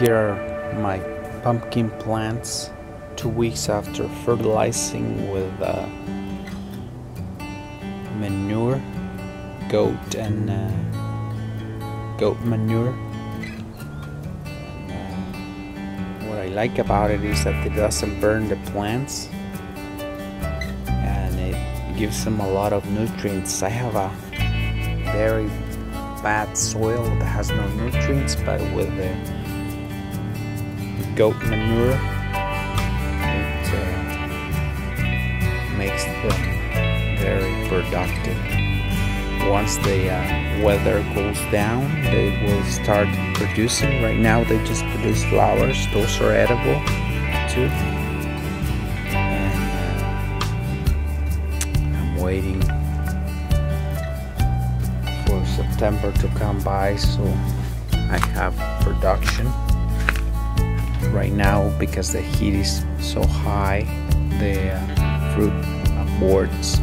Here are my pumpkin plants two weeks after fertilizing with uh, manure, goat and uh, goat manure. Uh, what I like about it is that it doesn't burn the plants and it gives them a lot of nutrients. I have a very bad soil that has no nutrients, but with the goat manure, it uh, makes them very productive. Once the uh, weather goes down, they will start producing. Right now, they just produce flowers; those are edible too. And uh, I'm waiting for September to come by so I have production right now because the heat is so high the uh, fruit aborts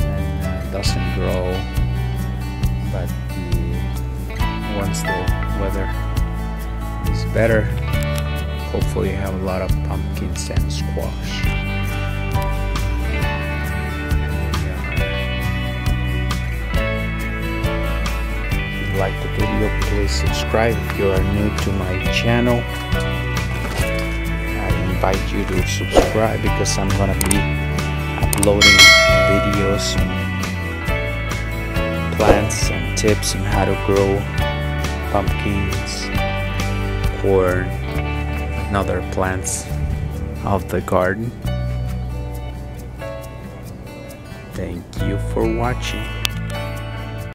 and uh, doesn't grow. But the, once the weather is better hopefully you have a lot of pumpkins and squash. If you like the video please subscribe. If you are new to my channel invite you to subscribe because I'm gonna be uploading videos on plants and tips on how to grow pumpkins corn and other plants of the garden. Thank you for watching